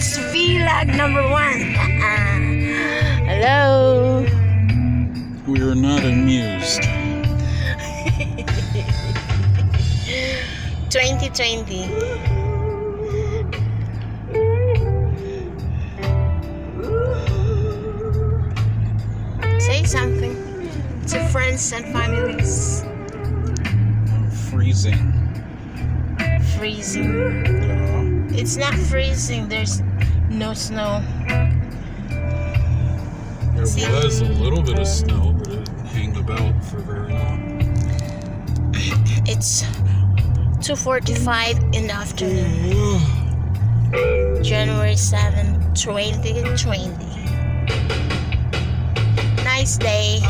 Friends Vlog number one. Uh, hello. We are not amused. 2020. Say something to friends and families. Freezing. Freezing. Yeah. It's not freezing, there's no snow. There See? was a little bit of snow, but it didn't hang about for very long. It's 2.45 in the afternoon. January 7, 2020. Nice day